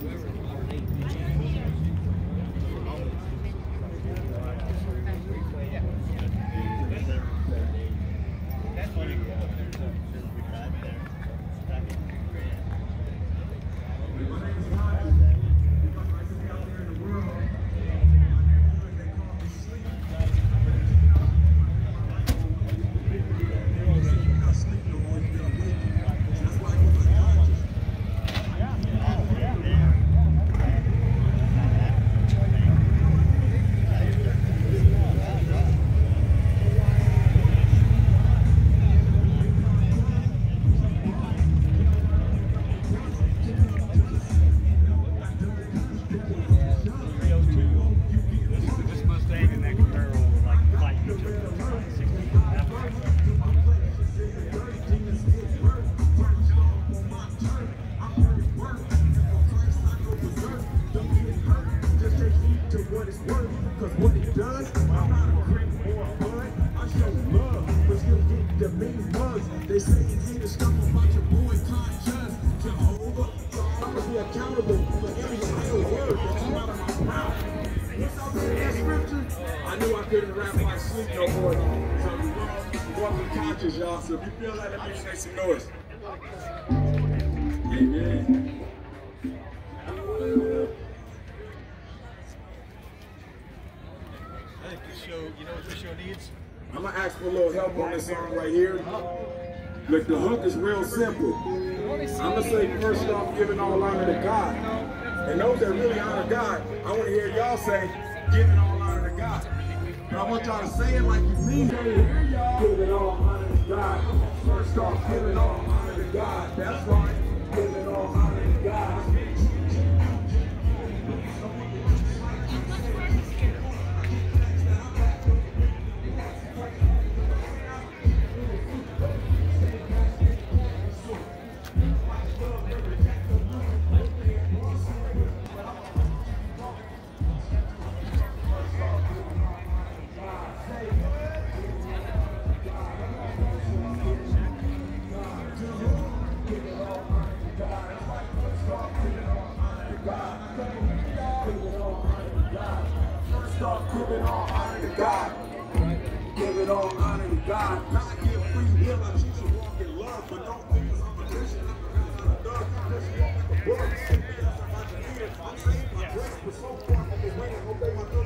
This does, I'm not a creep or a bud. I show love, but still get the mean mugs. They say you to stop about your boycott just Jehovah. I'm gonna be accountable for every single word that come out of my mouth. Once I read that scripture, I knew I couldn't rap my sleep no more. So we walking conscious, y'all. So if you feel like make make some noise. Amen. I'm gonna ask for a little help on this song right here. Look, the hook is real simple. I'm gonna say first off, giving all honor to God. And those that really honor God, I want to hear y'all say, giving all honor to God. But I want y'all to say it like you mean it. Giving all honor to God. First off, giving all honor to God. That's right.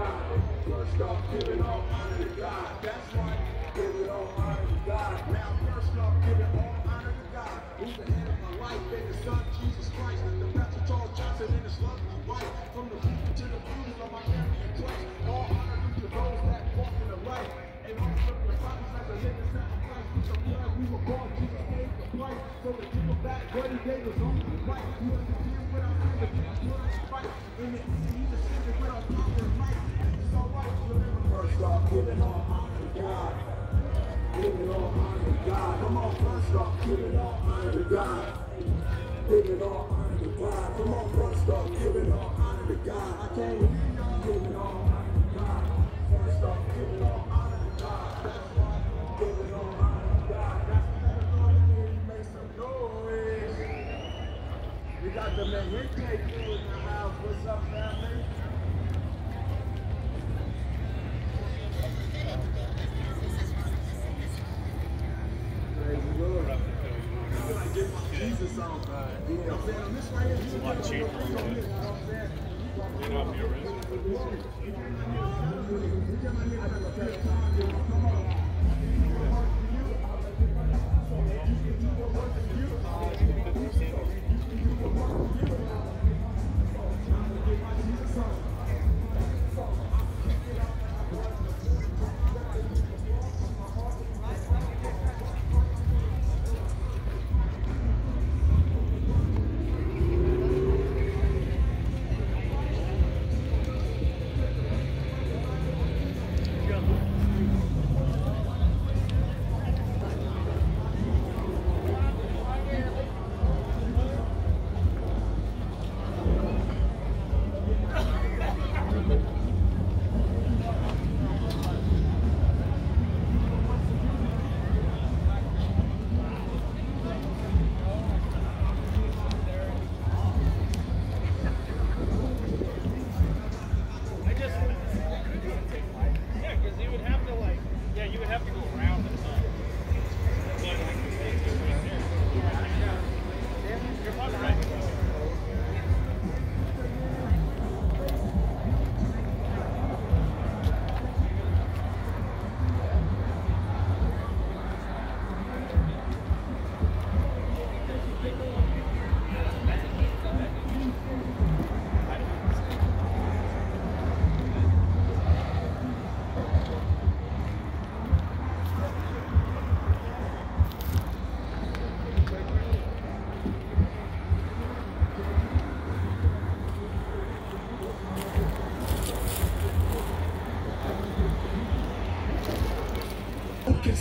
God. First off, giving all honor to God. That's right. Giving all honor to God. Now, first off, giving all honor to God. Who's the head of my life? And the Son, Jesus Christ. The Pastor Charles Johnson and his lovely wife. From the people to the beauties of my family in. All honor due to those that walk in the light. And all of the prophets as a living sacrifice. We were born, Jesus paid. So to give back what he on the right. You understand what I'm saying? The blood is fight. In the end, he's ascended with our power and might. It's all right. Remember, first off, giving all honor to God. Giving all honor to God. Come on, first off, giving all honor to God. Giving all honor to God. Come on, first off, giving all honor to God. I can't hear y'all. Giving all honor to God. First off, giving all honor to God. Got the Mayente crew in the house. What's up, family?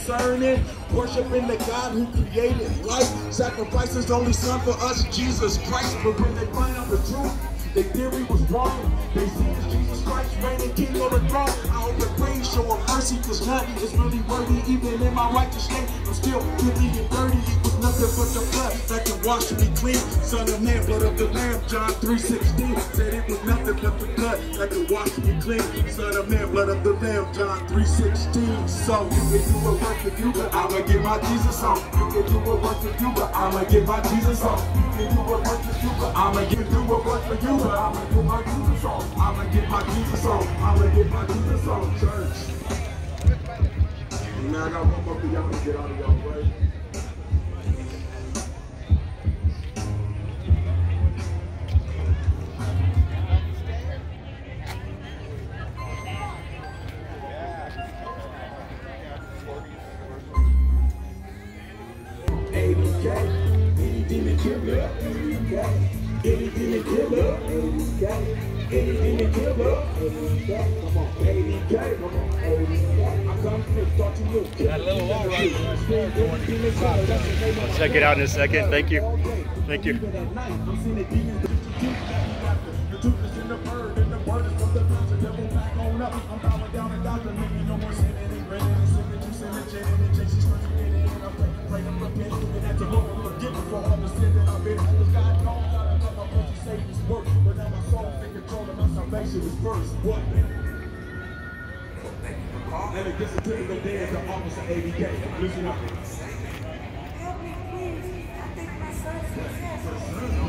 Concerning worshiping the God who created life, sacrificed his only son for us, Jesus Christ. But when they find out the truth, they theory was wrong. They see it's Jesus Christ reigning king on the throne. I hope and pray, show a mercy, cause none is really worthy. Even in my righteous state, I'm still filthy and dirty. Nothing but the blood that can wash me clean. Son of man, blood of the lamb, John 3.16. Said it was nothing but the blood that can wash me clean. Son of man, blood of the lamb, John 3.16. So you can do a work for you, but I'ma get my Jesus on. You can do a work for you, but I'ma get my Jesus on. You can do a work for you, but I'ma get do a work for you, but I'ma get my Jesus on. I'ma get my Jesus on. I'ma get my Jesus on, church. Now I got one more for y'all to get out of y'all way. Come on, ABK, come on, ABK, I come to look. Got a little long right I'll check it out in a second. Thank you. Thank you. What? Get some typical dance to Officer ABK. Listen up. Help me, please. I think my son's possessed.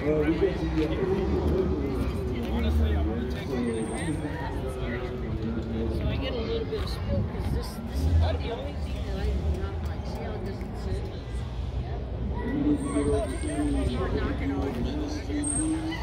I get a little bit of smoke because this, is not the only thing that I do not like. See how it doesn't sit?